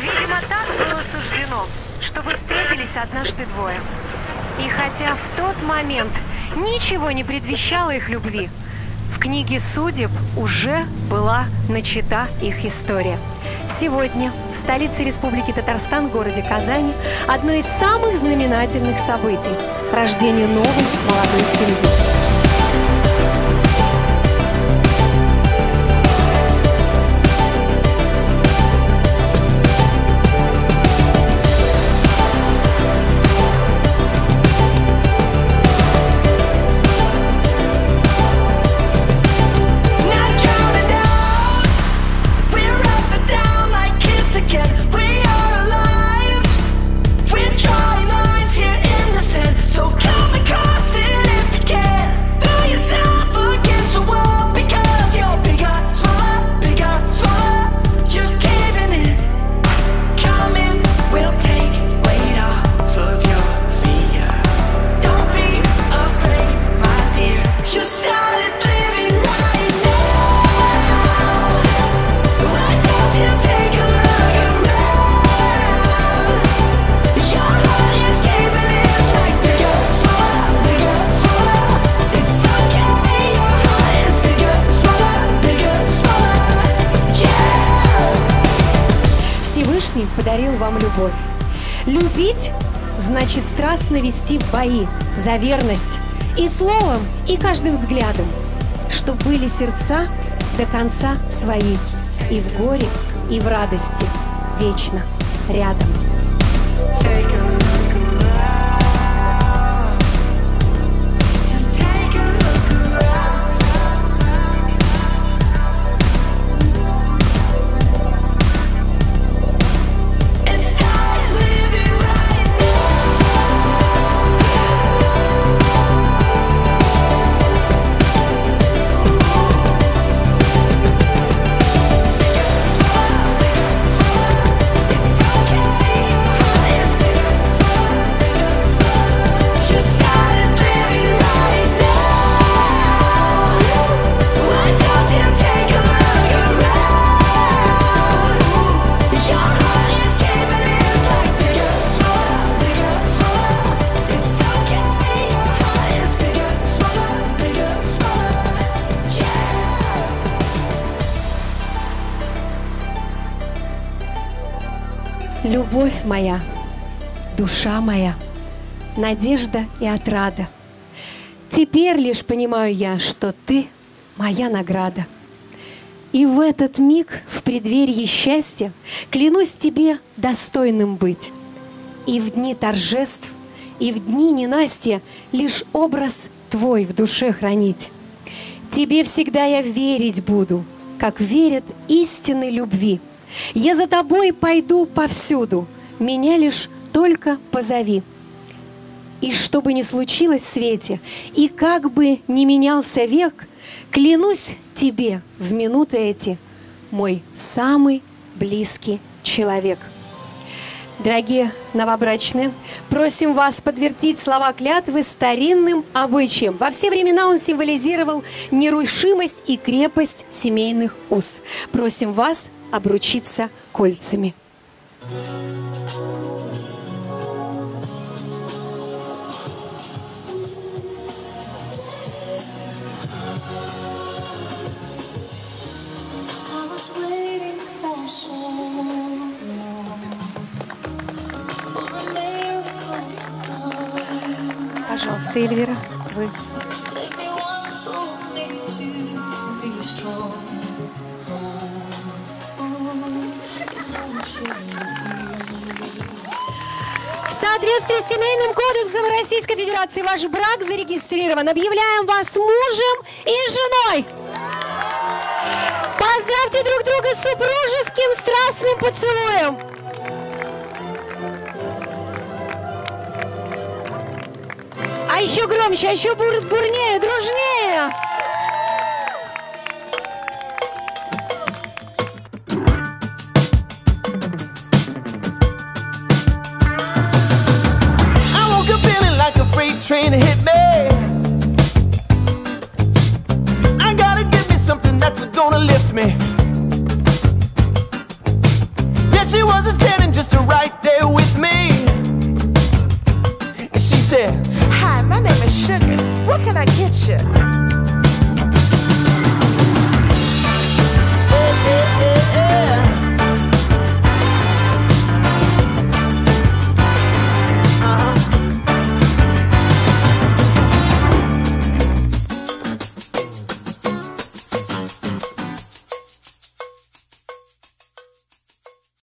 Видимо, так было суждено, чтобы встретились однажды двое. И хотя в тот момент ничего не предвещало их любви, в книге судеб уже была начата их история. Сегодня в столице Республики Татарстан, городе Казани, одно из самых знаменательных событий – рождение новой молодой семьи. Подарил вам любовь. Любить значит страстно вести бои за верность и словом, и каждым взглядом, чтоб были сердца до конца свои, и в горе, и в радости, вечно рядом. Любовь моя, душа моя, надежда и отрада. Теперь лишь понимаю я, что ты моя награда. И в этот миг, в преддверии счастья, клянусь тебе достойным быть. И в дни торжеств, и в дни ненастья лишь образ твой в душе хранить. Тебе всегда я верить буду, как верят истинной любви. Я за тобой пойду повсюду, меня лишь только позови. И что бы ни случилось в свете, и как бы ни менялся век, клянусь тебе в минуты эти, мой самый близкий человек. Дорогие новобрачные, просим вас подтвердить слова клятвы старинным обычаем. Во все времена он символизировал нерушимость и крепость семейных уз. Просим вас обручиться кольцами. Пожалуйста, Эльвира, вы. В соответствии с Семейным кодексом Российской Федерации ваш брак зарегистрирован. Объявляем вас мужем и женой. Поздравьте друг друга с супружеским страстным поцелуем. А еще громче, а еще бур- бурнее, дружнее. train to hit me. I gotta give me something that's gonna lift me. Yeah, she wasn't standing just right there with me. And she said, Hi, my name is Sugar. What can I get you?